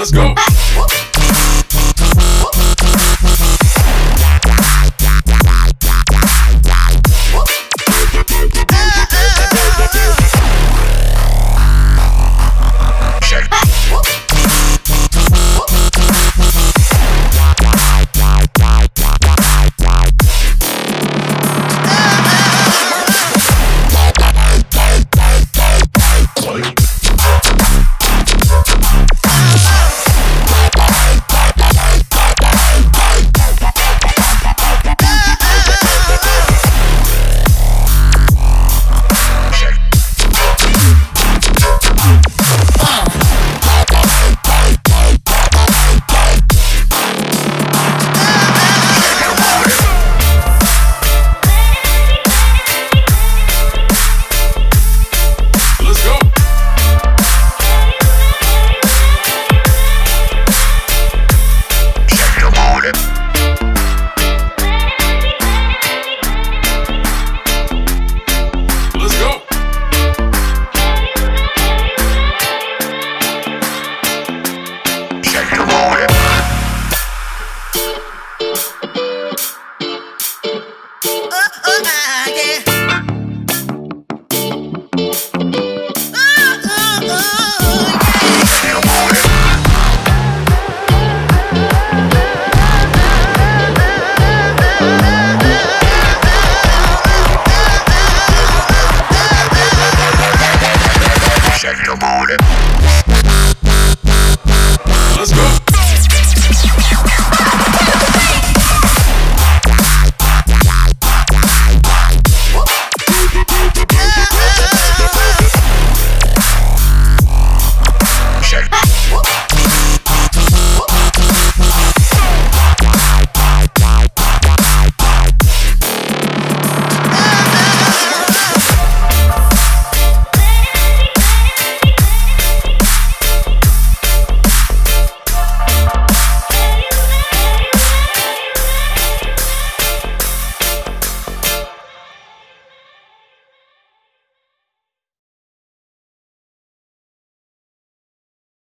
Let's go.